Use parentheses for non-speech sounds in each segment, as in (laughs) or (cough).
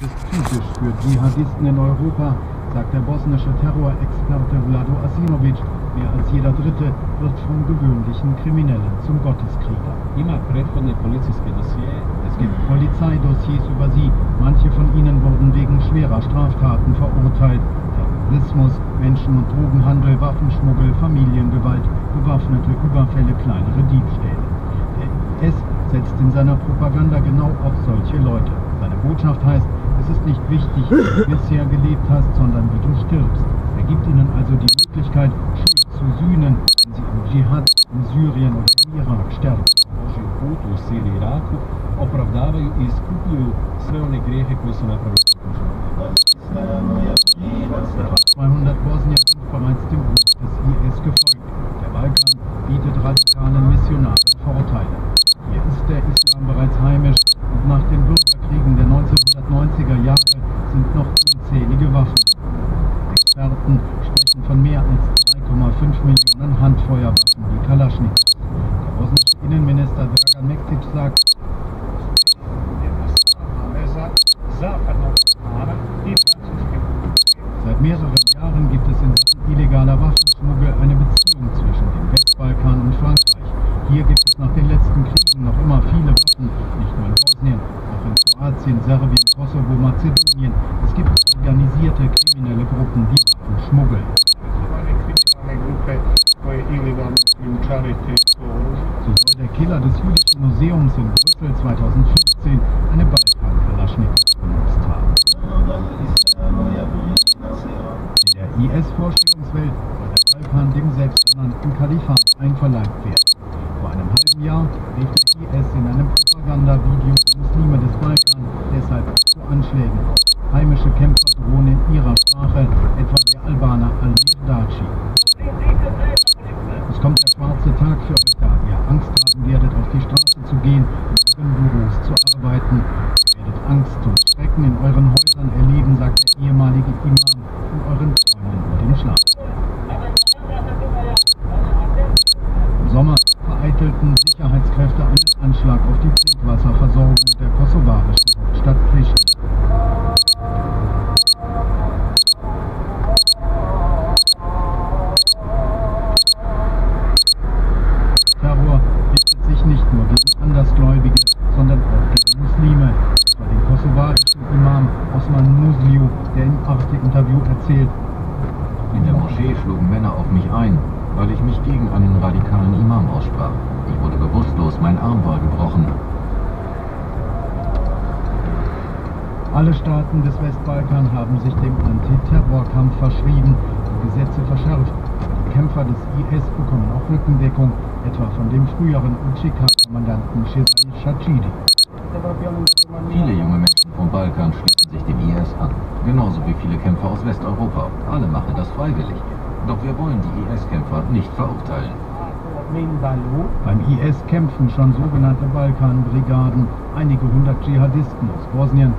ist typisch für Dschihadisten in Europa, sagt der bosnische Terrorexperte Vlado Asimovic. Mehr als jeder Dritte wird vom gewöhnlichen Kriminellen zum Gotteskrieger. Es gibt Polizeidossiers über sie. Manche von ihnen wurden wegen schwerer Straftaten verurteilt. Terrorismus, Menschen- und Drogenhandel, Waffenschmuggel, Familiengewalt, bewaffnete Überfälle, kleinere Diebstähle. Der IS setzt in seiner Propaganda genau auf solche Leute. Seine Botschaft heißt, es ist nicht wichtig, wie du (laughs) bisher gelebt hast, sondern wie du stirbst. Er gibt ihnen also die Möglichkeit, Schuld zu sühnen, wenn sie im Dschihad, in Syrien oder im Irak sterben. Božji put u Siriji i Iraku opravdavaju i iskupljuju sve one grijehe koje su napravili protiv života. 200 Bosnier sind bereits dem Ruf des IS gefolgt. Der Balkan bietet radikalen Missionaren Vorteile. Hier ist der Islam bereits heimisch und nach den Bürgerkriegen der 1990er Jahre sind noch unzählige Waffen. Experten sprechen von mehr als 3,5 Millionen Handfeuerwaffen wie Kalaschnikows. Der bosnische Innenminister Dragan Mektic sagt, Seit mehreren Jahren gibt es in Sachen illegaler Waffenschmuggel eine Beziehung zwischen dem Westbalkan und Frankreich. Hier gibt es nach den letzten Kriegen noch immer viele Waffen, nicht nur in Bosnien, auch in Kroatien, Serbien, Kosovo, Mazedonien. Es gibt organisierte kriminelle Gruppen, die Waffen schmuggeln. So soll der Killer des Jüdischen Museums in Brüssel 2014 eine Balkan-Kalaschnikow benutzt haben. In der IS-Vorstellungswelt soll der Balkan dem selbsternannten Kalifat einverleibt werden. Vor einem halben Jahr rief der IS in einem Propagandavideo die Muslime des Balkan deshalb Anschlägen. Heimische Kämpfer drohen in ihrer Sprache, etwa der Albaner Al-Mirdaci. Es kommt der schwarze Tag für euch, da ihr Angst haben werdet, auf die Straße zu gehen und in euren Büros zu arbeiten. Ihr werdet Angst und Schrecken in euren Häusern erleben, sagt der ehemalige Imam in euren Träumen und im Schlaf. Im Sommer vereitelten Sicherheitskräfte einen Anschlag auf die Trinkwasserversorgung der kosovarischen Hauptstadt Pristina. Terror richtet sich nicht nur gegen Andersgläubige, sondern auch gegen Muslime. Etwa den kosovarischen Imam Osman Musliu, der im Arte-Interview erzählt, In der Moschee schlugen Männer auf mich ein, weil ich mich gegen einen radikalen Imam aussprach. Ich wurde bewusstlos, mein Arm war gebrochen. alle Staaten des Westbalkan haben sich dem Antiterrorkampf verschrieben, die Gesetze verschärft. Die Kämpfer des IS bekommen auch Rückendeckung, etwa von dem früheren UCK-Kommandanten Cesai Shachidi. Viele junge Menschen Balkan schließen sich dem IS an. Genauso wie viele Kämpfer aus Westeuropa. Alle machen das freiwillig. Doch wir wollen die IS-Kämpfer nicht verurteilen. Beim IS kämpfen schon sogenannte Balkanbrigaden. Einige hundert Dschihadisten aus Bosnien,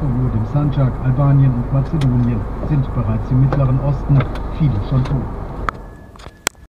Kosovo, dem Sanjak, Albanien und Mazedonien sind bereits im Mittleren Osten, viele schon tot.